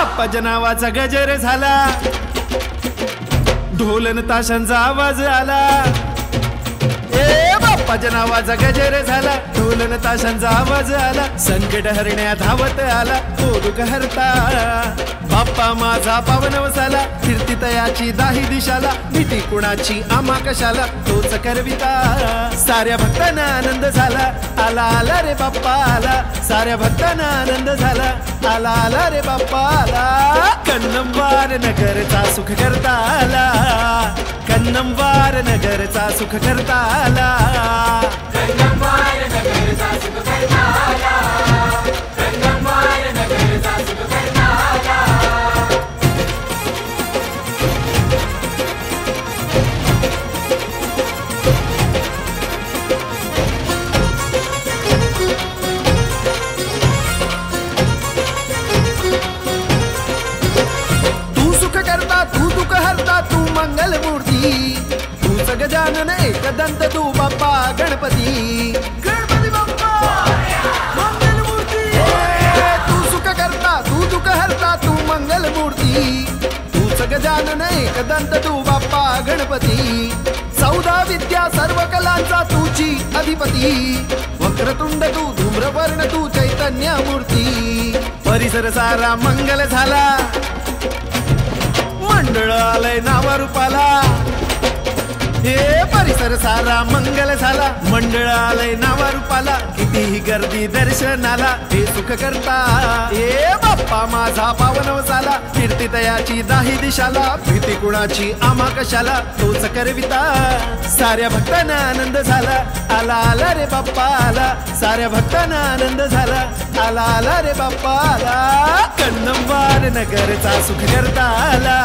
बाप्पाच्या नावाचा गजर झाला. ढोलन ताशांचा आवाज आला. ए बाप्पाच्या नावाचा गजर झाला. ढोलन ताशांचा आवाज आला. संकट हरण्यात धावत आला. तो दुःख हरता बाबा माझा पावनव झाला फिरती तयाची दाही दिशाला भीती कुणाची आम्हा कशाला? तोच करविता. साऱ्या भक्तांना आनंद झाला आला आला रे बाप्पा आला. साऱ्या भक्तांना आनंद झाला आला आला रे बाप्पा आला. कन्नंबार नगरचा सुख करता आला. कन्नंबार नगरचा सुख करता आला. गजानन एक दंत तू बाप्पा गणपती. गणपती बाप्पा! मंगल मूर्ती तू सुख करता तू दुःख हरता तू मंगल मूर्ती तूच गजानन एक दंत तू बाप्पा गणपती. चौदा विद्या सर्व कलांचा तुझी अधिपती. वक्रतुंड तू धूम्रवर्ण तू चैतन्य मूर्ती परिसर सारा मंगल झाला. मंडळ आलंय नावा रूपाला हे परिसर सारा मंगल झाला मंडळालय नावारूपाला नावा रूपाला कितीही गर्दी दर्शनाला हे सुख करता. हे बाप्पा माझा पावन झाला कीर्ती तयाची दाही दिशाला भीती कुणाची आम्हा कशाला तोच करविता. साऱ्या भक्तांना आनंद झाला आला आला रे बाप्पा आला. साऱ्या भक्तांना आनंद झाला आला आला रे बाप्पा आला. कन्नंबार नगरचा सुख करता आला.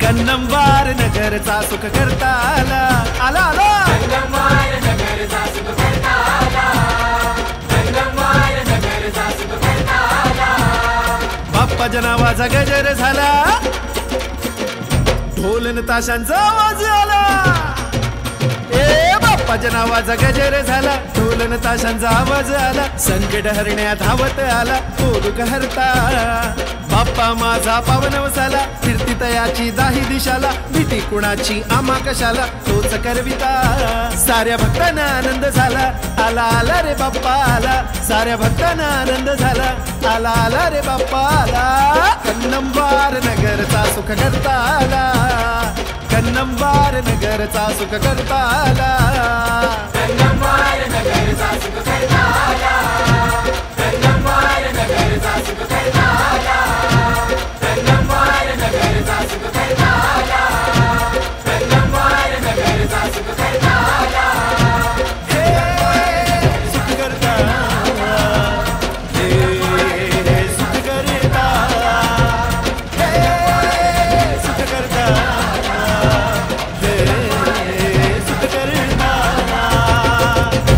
कन्नंबार नगरचा सुख करता आला. आला आला. बाप्पाच्या नावाचा गजर झाला. ढोलन ताशांचा आवाज आला. ए बाप्पाच्या नावाचा गजर झाला. ढोलन ताशांचा आवाज आला. संकट हरण्यात धावत आला. दुःख हरता बाप्पा माझा पावन वसाला फिरती तयाची जाही दिशाला भीती कुणाची आमा कशाला तोच करविता. साऱ्या भक्तांना आनंद झाला आला आला रे बाप्पा आला. साऱ्या भक्तांना आनंद झाला आला आला रे बाप्पा आला. कन्नंबार नगरचा सुख करता आला. कन्नंबार नगरचा सुख करता आला नगरचा सुख करता आला.